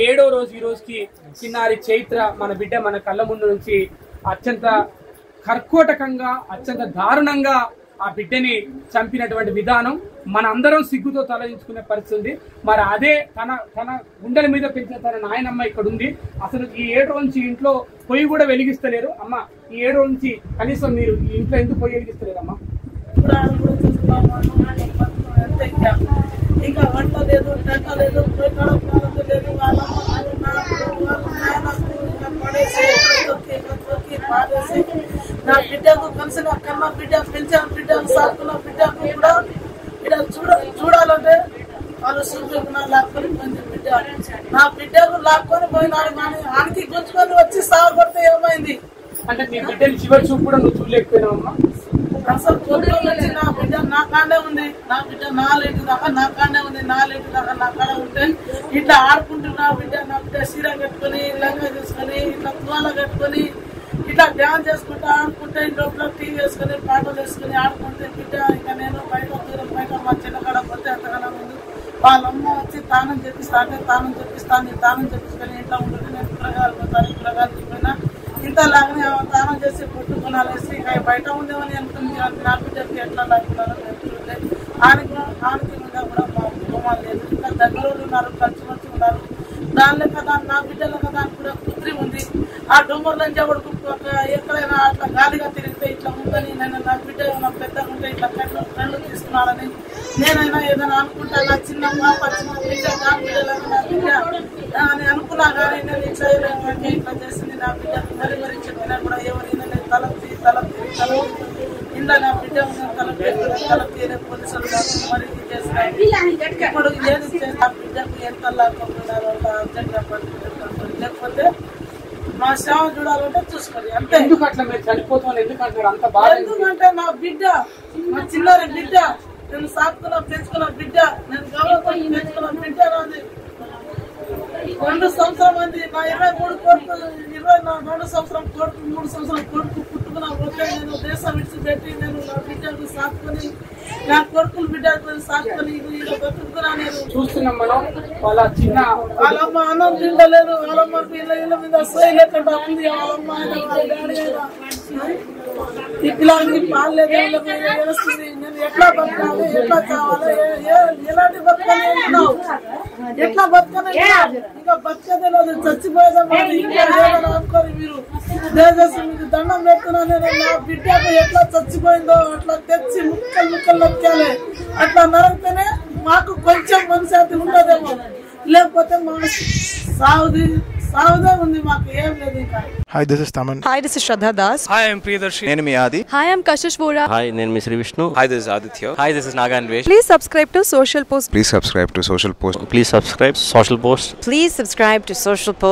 ఏడో రోజు ఈ రోజుకి చిన్నారి చైత్ర మన బిడ్డ మన కళ్ళ ముందు నుంచి అత్యంత కర్కోటకంగా అత్యంత దారుణంగా ఆ బిడ్డని చంపినటువంటి విధానం మన అందరం సిగ్గుతో తలదించుకునే పరిస్థితి ఉంది. మరి అదే తన తన గుండెల మీద పెంచిన తన నాయనమ్మ ఇక్కడ ఉంది. అసలు ఈ ఏడు రోజు నుంచి ఇంట్లో పొయ్యి కూడా వెలిగిస్తలేరు. అమ్మ ఈ ఏడు రోజు నుంచి కనీసం మీరు ఈ ఇంట్లో ఎందుకు పొయ్యి వెలిగిస్తలేరు అమ్మ ఇంకా వంట లేదు లేదు పోయి కడపడానికి లేదు వాళ్ళ అమ్మ, నాకు, వాళ్ళ నాయనకు తొక్కి తొక్కి నా బిడ్డకు కలిసిన కన్న బిడ్డ పెంచిన బిడ్డకు సాకున్న బిడ్డకు కూడా ఇక్కడ చూడ చూడాలంటే వాళ్ళు చూపించిన లాక్కొని పోయింది బిడ్డ. నా బిడ్డకు లాక్కొని పోయినాడు కానీ ఆనికి గుంజుకొని వచ్చి సాగొడితే ఏమైంది? అంటే మీ బిడ్డని చివరి చూపు కూడా నువ్వు చూడలేకపోయినావు అమ్మా. అసలు నా బిడ్డ నా కాడే ఉంది. నా బిడ్డ నాలుగు దాకా నా కాడే ఉంది. నాలుగు దాకా నా కాడ ఉంటే ఇట్లా ఆడుకుంటున్నా బిడ్డ నా బిడ్డ సీర కట్టుకొని లంగా తీసుకొని కట్టుకొని ఇట్లా డ్యాన్స్ చేసుకుంటా ఆడుకుంటే ఇంట్లో టీవీ వేసుకొని పాటలు వేసుకొని ఆడుకుంటే బిడ్డ ఇంకా నేను బయట దూరం బయట మా చిన్న కాడ పోతే అంతగానో ఉంది వాళ్ళమ్మ వచ్చి తానం చెప్పిస్తా అంటే తానం చెప్పిస్తాను తానం చెప్పించుకొని ఇంట్లో ఉంటుంది నేను కూరగాయలు పోతాను కూరగాయలు పోయినా ఇంతలాగానే తానం చేసి పుట్టుకునాలేసి వేసి బయట ఉండేవని అనుకుంది నాకు చెప్పి ఎట్లా లాగుతున్నారో నేర్చుకుంటే ఆనికి ఆనికి మీద కూడా మా కుటుంబాలు లేదు. ఇంకా దగ్గర ఉన్నారు ఖర్చు వచ్చి ఉన్నారు. దానిలో కదా నా బిడ్డల కదా కూడా పుత్రి ఉంది. ఆ డొమ్మర్ నుంచి ఎవరికి ఎక్కడైనా అట్లా గాలిగా తిరిగితే ఇట్లా ఉందని నేను నా బిడ్డ ఏమైనా పెద్దగా ఉంటే ఇట్లా కళ్ళు ఫ్రెండ్ తీసుకున్నాడని నేనైనా ఏదైనా అనుకుంటా నా చిన్న పాప చిన్న బిడ్డ నా బిడ్డలకు నా బిడ్డ అని అనుకున్నా కానీ నేను ఇట్లా ఇట్లా చేసింది నా బిడ్డ మరి మరి చెప్పినా కూడా ఎవరైనా నేను తలపి తలపి తలపి నా బిడ్డ తలపి పోలీసులు మరి ఇప్పుడు ఏది చేస్తే బిడ్డకు ఎంత అర్జెంట్గా పడుతుంటారు లేకపోతే మా సేవ చూడాలంటే చూసుకోండి అంతే. ఎందుకు అట్లా మీరు చనిపోతామని ఎందుకు అంటారు అంత బాధ ఎందుకు? ఎందుకంటే నా బిడ్డ మా చిన్నారి బిడ్డ నేను సాకుకున్న పెంచుకున్న బిడ్డ నేను గౌరవంతో పెంచుకున్న బిడ్డ నాది. రెండు సంవత్సరం మంది నా ఇరవై మూడు కొడుకు ఇరవై నా రెండు సంవత్సరం కొడుకు మూడు సంవత్సరం కొడుకు పుట్టుకున్న ఒకే నేను దేశం విడిచిపెట్టి నేను నా బిడ్డకు సాకుకొని నా కొడుకులు ఇది ఇది బతుకుతున్నా నేను. చూస్తున్నాం మనం. వాళ్ళ చిన్న వాళ్ళమ్మ అన్నం తింటలేదు వాళ్ళమ్మ ఇళ్ళ మీద సోయి లేకుండా ఉంది. వాళ్ళమ్మ డాడీ ఇట్లాంటి పాలు నేను ఎట్లా బతకాలి? ఎట్లా ఏ- ఎలాంటి బతకాలి ఎట్లా బతకాలి ఇంకా అనుకోరు మీరు? దయచేసి మీకు దండం పెడుతున్నా నేను. నా బిడ్డకు ఎట్లా చచ్చిపోయిందో అట్లా తెచ్చి ముక్కలు ముక్కలు నొక్కాలి. అట్లా నరికితేనే మాకు కొంచెం మనశాంతి ఉండదేమో లేకపోతే మా సావుది సావుదే ఉంది మాకు ఏం లేదు ఇంకా Hi, this is Taman. Hi, this is Shraddha Das. నేను మీ ఆది Hi, I'm Kashish Vora. Hi నేను మీ Sri Vishnu hi this Aditya hi this is నాగాన్ వేష్ Please subscribe to Social Post. Please subscribe to Social Post. Please subscribe social post Please subscribe to Social Post.